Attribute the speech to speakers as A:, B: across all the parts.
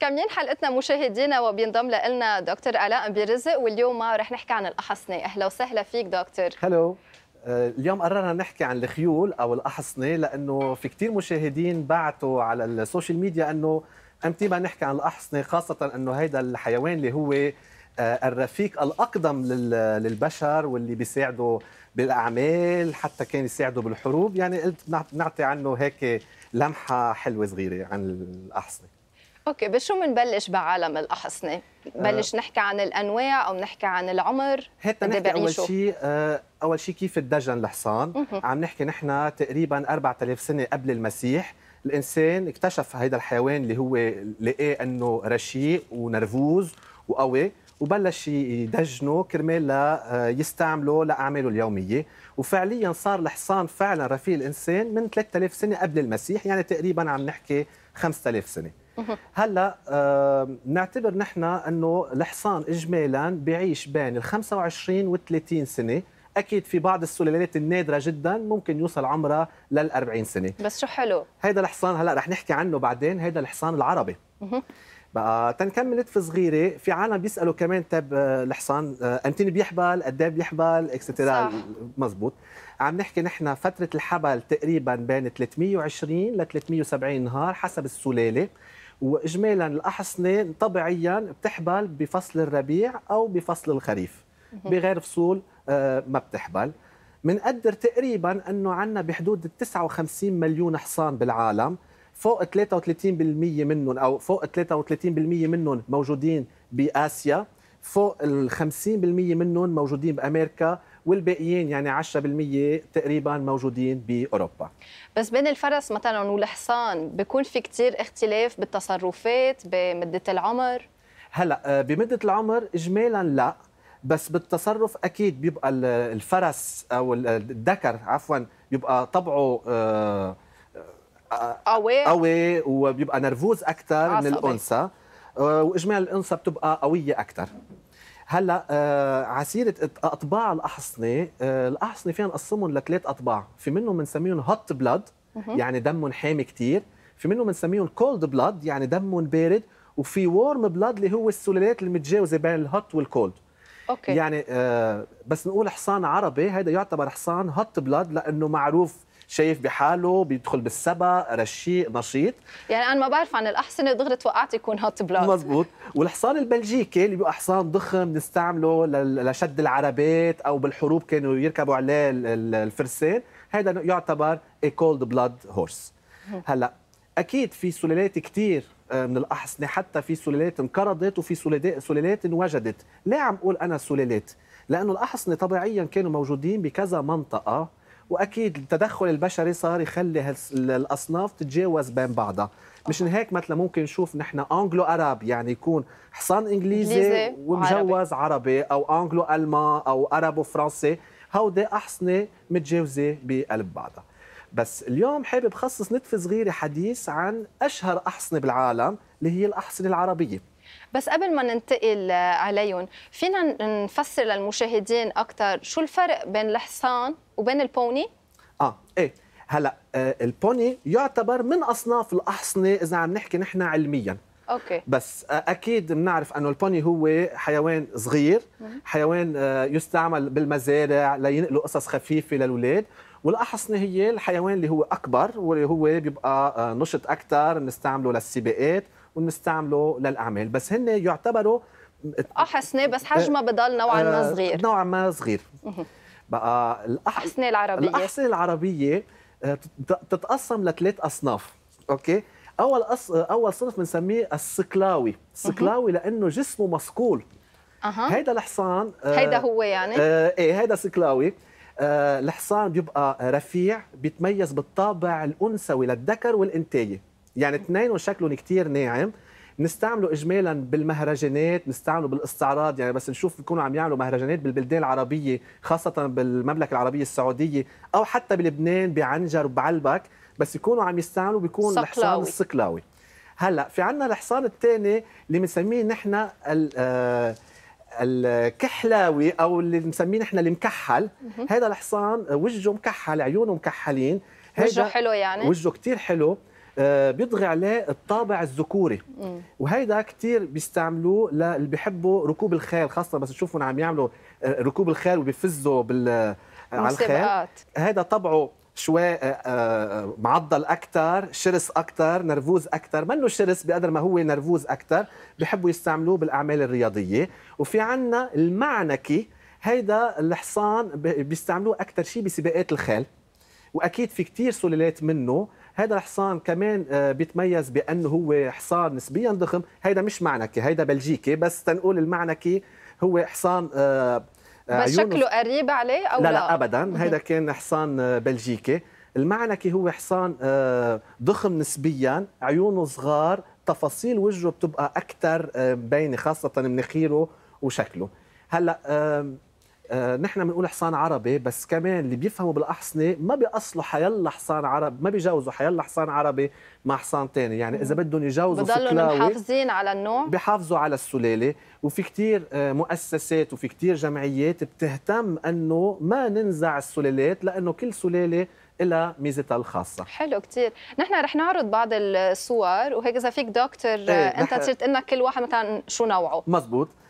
A: مكملين حلقتنا مشاهدينا وبينضم لنا دكتور ألان أبي رزق واليوم رح نحكي عن الأحصنة. أهلا وسهلا فيك دكتور.
B: هلو. اليوم قررنا نحكي عن الخيول أو الأحصنة لأنه في كثير مشاهدين بعتوا على ال social media أنه إمتى ما نحكي عن الأحصنة خاصة أنه هيدا الحيوان اللي هو آه، الرفيق الأقدم للبشر واللي بيساعده بالأعمال حتى كان يساعده بالحروب. يعني قلت نعطي عنه هيك لمحة حلوة صغيرة عن الأحصنة.
A: أوكي بشو بنبلش بعالم الأحصنة؟ بلش آه. نحكي عن الأنواع أو نحكي عن العمر؟
B: هات نحكي أول شيء آه أول شيء كيف الدجن الحصان؟ عم نحكي نحن تقريبا 4000 سنة قبل المسيح. الإنسان اكتشف هذا الحيوان اللي هو لقاه إنه رشيق ونرفوز وقوي وبلش يدجنه كرمال لا يستعمله لأعماله اليومية. وفعليا صار الحصان فعلا رفيق الإنسان من 3000 سنة قبل المسيح يعني تقريبا عم نحكي 5000 سنة. هلا آه نعتبر نحن إنه الحصان اجمالا بيعيش بين ال 25 و 30 سنة. أكيد في بعض السلالات النادرة جدا ممكن يوصل عمرها لل 40 سنة.
A: بس شو حلو؟
B: هيدا الحصان هلا رح نحكي عنه بعدين هيدا الحصان العربي. بقى تنكمل نتفه صغيرة في عالم بيسألوا كمان تاب آه، الحصان آه، امتين بيحبل قد إيه بيحبل اكسترا مزبوط. عم نحكي نحن فترة الحبل تقريبا بين 320 ل 370 نهار حسب السلالة. واجمالا الأحصنة طبيعيا بتحبل بفصل الربيع أو بفصل الخريف. بغير فصول آه، ما بتحبل. بنقدر تقريبا إنه عندنا بحدود 59 مليون حصان بالعالم. فوق 33% منهم أو فوق 33% منهم موجودين بآسيا. فوق ال 50% منهم موجودين بأمريكا. والباقيين يعني 10% تقريبا موجودين بأوروبا.
A: بس بين الفرس مثلا والحصان بيكون في كثير اختلاف بالتصرفات بمدة العمر؟
B: هلأ آه، بمدة العمر اجمالا لا بس بالتصرف أكيد بيبقى الفرس أو الذكر عفوا بيبقى طبعه آه،
A: قوي.
B: قوي وبيبقى نرفوز أكثر من الأنثى آه، واجمالا الأنثى بتبقى قوية أكثر هلا آه ع سيرة أطباع الأحصنة آه الأحصنة فينا نقسمهم لثلاث أطباع في منهم بنسميهم hot blood يعني دمهم حامي كثير في منهم بنسميهم cold blood يعني دمهم بارد وفي warm blood اللي هو السلالات المتزاوجة بين ال hot
A: وال cold okay.
B: يعني آه بس نقول حصان عربي هذا يعتبر حصان hot blood لأنه معروف شايف بحاله بيدخل بالسبق رشيق نشيط.
A: يعني أنا ما بعرف عن الاحصنه دغري توقعت يكون هوت بلاد
B: مزبوط والحصان البلجيكي اللي بيبقى حصان ضخم نستعمله لشد العربات أو بالحروب كانوا يركبوا عليه الفرسان. هذا يعتبر اي cold blood horse هلا أكيد في سلالات كثير آه، من الأحصنة حتى في سلالات انقرضت وفي سلالات انوجدت. ليه عم أقول أنا سلالات؟ لأنه الأحصنة طبيعيا كانوا موجودين بكذا منطقة. وأكيد التدخل البشري صار يخلي الأصناف تتجاوز بين بعضها. مشان هيك مثلا ممكن نشوف نحن أنجلو أراب يعني يكون حصان إنجليزي ومجوز عربي أو أنجلو ألمان أو عربو فرنسي هودي أحصنة متجاوزة بقلب بعضها. بس اليوم حابب خصص نتفه صغيرة حديث عن أشهر أحصنة بالعالم اللي هي الأحصنة العربية.
A: بس قبل ما ننتقل عليهم فينا نفسر للمشاهدين أكثر شو الفرق بين الحصان وبين ال
B: pony؟ آه إيه. هلأ آه ال pony يعتبر من أصناف الأحصنة إذا عم نحكي نحن علميا.
A: okay.
B: بس آه أكيد بنعرف إنه ال pony هو حيوان صغير حيوان آه يستعمل بالمزارع لينقلوا قصص خفيفة للأولاد. والأحصنة هي الحيوان اللي هو أكبر واللي هو بيبقى آه، نشط أكثر بنستعمله للسباقات. ونستعمله للأعمال. بس هن يعتبروا
A: احصنه بس حجمها بضل نوعا ما آه، صغير.
B: نوعا ما صغير.
A: بقى الاحصنه العربية.
B: الاحصنه العربية آه، تتقسم لثلاث أصناف. okay؟ أول أص... أول صنف بنسميه السكلاوي. السكلاوي لأنه جسمه مصقول
A: أه.
B: هيدا الحصان
A: هيدا هو يعني؟
B: آه إيه هيدا سكلاوي. آه الحصان بيبقى رفيع بيتميز بالطابع الأنثوي للذكر والانتايه يعني اثنين شكلهم كثير ناعم. نستعمله اجمالا بالمهرجانات نستعمله بالإستعراض يعني بس نشوف بيكونوا عم يعملوا مهرجانات بالبلدان العربية خاصة بالمملكة العربية السعودية أو حتى بلبنان بعنجر وبعلبك بس يكونوا عم يستعملوا بيكون الحصان الصقلاوي. هلأ في عندنا الحصان الثاني اللي بنسميه نحن آه، الكحلاوي أو اللي بنسميه نحن المكحل. هذا الحصان وجهه مكحل عيونه مكحلين.
A: وجهه حلو يعني.
B: وجهه كثير حلو. بيطغي عليه الطابع الذكوري. وهيدا كثير بيستعملوه للي بيحبوا ركوب الخيل خاصة بس تشوفهم عم يعملوا آه، ركوب الخيل وبيفزوا بال على الخيل. هيدا طبعه شوي معضل أكثر شرس أكثر نرفوز أكثر منه شرس بقدر ما هو نرفوز أكثر بحبوا يستعملوه بالأعمال الرياضية. وفي عنا المعنكي هيدا الحصان بيستعملوه أكثر شيء بسباقات الخيل. وأكيد في كثير سلالات منه هذا الحصان كمان آه، بيتميز بأنه هو حصان نسبيا ضخم. هيدا مش معنكي هيدا بلجيكي بس تنقول المعنكي هو حصان
A: آه، آه، بس شكله قريب عليه أو
B: لا لا, لا؟ ابدا. هيدا كان حصان بلجيكي. المعنكي هو حصان ضخم نسبيا عيونه صغار تفاصيل وجهه بتبقى أكثر باينة خاصة مناخيره وشكله. هلأ آه نحن بنقول حصان عربي بس كمان اللي بيفهموا بالأحصنة ما بيأصلوا حيلا حصان عربي ما بيجوزوا حيلا حصان عربي مع حصان ثاني يعني إذا بدهم يجوزوا
A: بضلوا محافظين على النوع
B: بيحافظوا على السلالة. وفي كثير آه مؤسسات وفي كثير جمعيات بتهتم إنه ما ننزع السلالات لإنه كل سلالة لها ميزتها الخاصة.
A: حلو كثير نحن رح نعرض بعض الصور وهيك إذا فيك دكتور إيه أنت تصير إنك كل واحد مثلا شو نوعه؟
B: مزبوط. آه،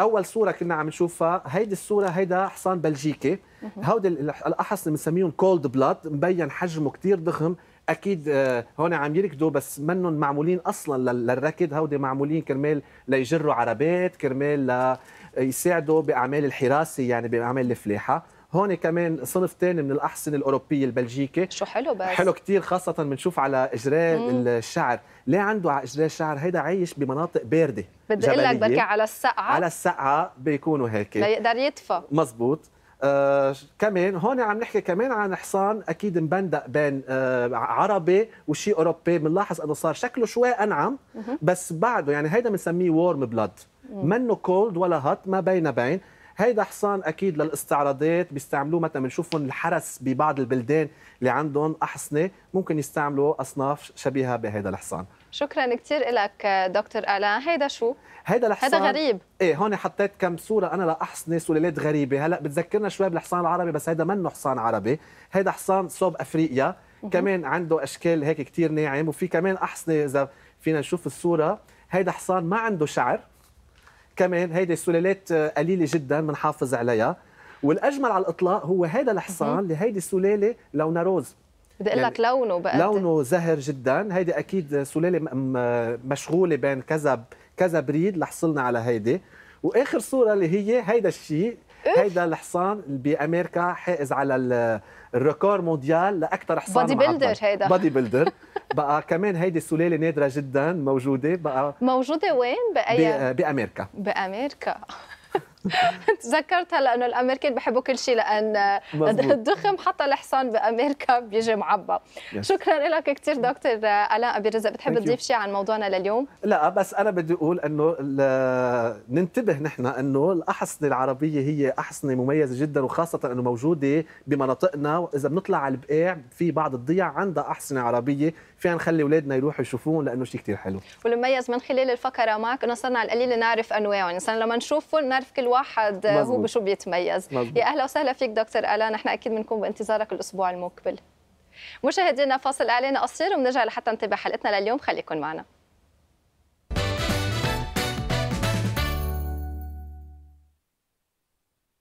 B: أول صورة كنا عم نشوفها هيدي الصورة هيدا حصان بلجيكي. هودي الأحصنة بنسميهم cold blood مبين حجمه كثير ضخم. أكيد آه، هون عم يركضوا بس منهم معمولين أصلا للركض. هودي معمولين كرمال ليجروا عربات كرمال ليساعدوا بأعمال الحراسة يعني بأعمال الفلاحة. هون كمان صنف ثاني من الاحصنه الأوروبية البلجيكي.
A: شو حلو بس.
B: حلو كثير خاصة بنشوف على اجريه الشعر. ليه عنده على اجراء الشعر؟ هيدا عايش بمناطق باردة
A: بدي أقول لك بركي على السقعة.
B: على السقعة بيكونوا هيك.
A: ليقدر يدفى.
B: مزبوط. آه كمان هون عم نحكي كمان عن حصان أكيد مبندق بين آه عربي وشيء أوروبي. بنلاحظ إنه صار شكله شوي أنعم بس بعده يعني هيدا بنسميه وورم بلاد منه كولد ولا هات ما بين بين. هيدا حصان أكيد للاستعراضات بيستعملوه مثلا بنشوفهم الحرس ببعض البلدان اللي عندهم أحصنة ممكن يستعملوا أصناف شبيهة بهذا الحصان.
A: شكرا كثير لك دكتور اعلان هيدا شو؟
B: هيدا الحصان
A: هيدا غريب.
B: إيه هون حطيت كم صورة أنا لأحصنة سلالات غريبة. هلأ بتذكرنا شوي بالحصان العربي بس هيدا منه حصان عربي. هيدا حصان صوب أفريقيا. كمان عنده أشكال هيك كثير ناعم وفي كمان أحصنة إذا فينا نشوف الصورة. هيدا حصان ما عنده شعر. كمان هيدي السلالات قليلة جدا بنحافظ عليها. والأجمل على الإطلاق هو هيدا الحصان اللي هيدي السلالة لونها rose.
A: بدي أقول لك يعني لونه بقى.
B: لونه زهر جدا. هيدي أكيد سلالة مشغولة بين كذا كذا breed لحصلنا على هيدي. وآخر صورة اللي هي هيدا الشيء. هيدا الحصان بامريكا حائز على ال record mondial لأكثر حصان
A: body builder هيدا.
B: body builder بقى كمان هيدي السلالة نادرة جدا موجودة. بقى
A: موجودة وين؟ باي
B: بامريكا
A: بامريكا تذكرت هلا انه الأمريكان بحبوا كل شيء لأن الضخم حتى الحصان بأمريكا بيجي معبى. Yes. شكرا لك كثير دكتور ألاء أبي رزق. بتحب تضيف شيء عن موضوعنا لليوم؟
B: لا بس أنا بدي أقول إنه ننتبه نحن إنه الأحصنة العربية هي أحصنة مميزة جدا وخاصة إنه موجودة بمناطقنا وإذا بنطلع على البقاع في بعض الضيع عندها أحصنة عربية. فينا نخلي اولادنا يروحوا يشوفوهم لأنه شيء كثير حلو.
A: والمميز من خلال الفقرة معك إنه صرنا على القليل نعرف أنواعهم. يعني صرنا لما نشوفهم نعرف كل واحد مزبوط. هو بشو بيتميز. مزبوط. يا أهلا وسهلا فيك دكتور الا نحن أكيد بنكون بانتظارك الأسبوع المقبل. مشاهدينا فاصل إعلان قصير وبنرجع لحتى نتابع حلقتنا لليوم. خليكم معنا.